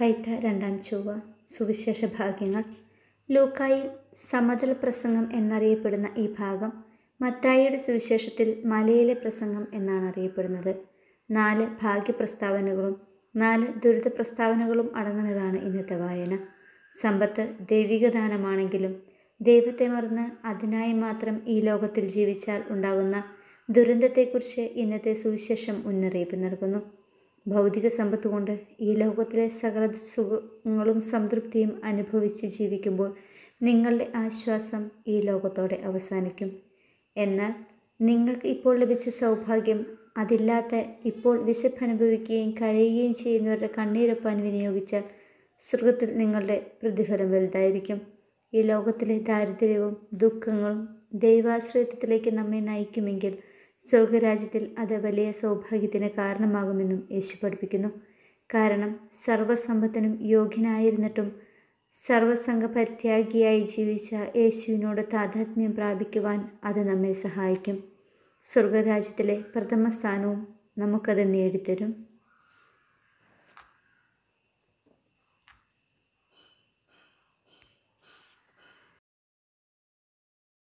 കൈത്ത രണ്ടാം ചൊവ്വ സുവിശേഷ ഭാഗ്യങ്ങൾ. ലൂക്കായിൽ സമതൽ പ്രസംഗം എന്നറിയപ്പെടുന്ന ഈ ഭാഗം മത്തായിയുടെ സുവിശേഷത്തിൽ മലയിലെ പ്രസംഗം എന്നാണ് അറിയപ്പെടുന്നത്. നാല് ഭാഗ്യപ്രസ്താവനകളും നാല് ദുരിത പ്രസ്താവനകളും അടങ്ങുന്നതാണ് ഇന്നത്തെ വായന. സമ്പത്ത് ദൈവിക ദാനമാണെങ്കിലും ദൈവത്തെ മറന്ന് അതിനായി മാത്രം ഈ ലോകത്തിൽ ജീവിച്ചാൽ ഉണ്ടാകുന്ന ദുരന്തത്തെക്കുറിച്ച് ഇന്നത്തെ സുവിശേഷം മുന്നറിയിപ്പ് നൽകുന്നു. ഭൗതിക സമ്പത്ത് കൊണ്ട് ഈ ലോകത്തിലെ സകല സുഖങ്ങളും സംതൃപ്തിയും അനുഭവിച്ച് ജീവിക്കുമ്പോൾ നിങ്ങളുടെ ആശ്വാസം ഈ ലോകത്തോടെ അവസാനിക്കും. എന്നാൽ നിങ്ങൾക്ക് ഇപ്പോൾ ലഭിച്ച സൗഭാഗ്യം അതില്ലാത്ത ഇപ്പോൾ വിശപ്പ് അനുഭവിക്കുകയും കരയുകയും ചെയ്യുന്നവരുടെ കണ്ണീരൊപ്പാൻ വിനിയോഗിച്ചാൽ സ്വർഗത്തിൽ നിങ്ങളുടെ പ്രതിഫലം വലുതായിരിക്കും. ഈ ലോകത്തിലെ ദാരിദ്ര്യവും ദുഃഖങ്ങളും ദൈവാശ്രയത്വത്തിലേക്ക് നമ്മെ നയിക്കുമെങ്കിൽ സ്വർഗരാജ്യത്തിൽ അത് വലിയ സൗഭാഗ്യത്തിന് കാരണമാകുമെന്നും യേശു പഠിപ്പിക്കുന്നു. കാരണം സർവസമ്പത്തിനും യോഗ്യനായിരുന്നിട്ടും സർവസംഘ പരിത്യാഗിയായി ജീവിച്ച യേശുവിനോട് താതാത്മ്യം പ്രാപിക്കുവാൻ അത് നമ്മെ സഹായിക്കും. സ്വർഗരാജ്യത്തിലെ പ്രഥമ സ്ഥാനവും നമുക്കത് നേടിത്തരും.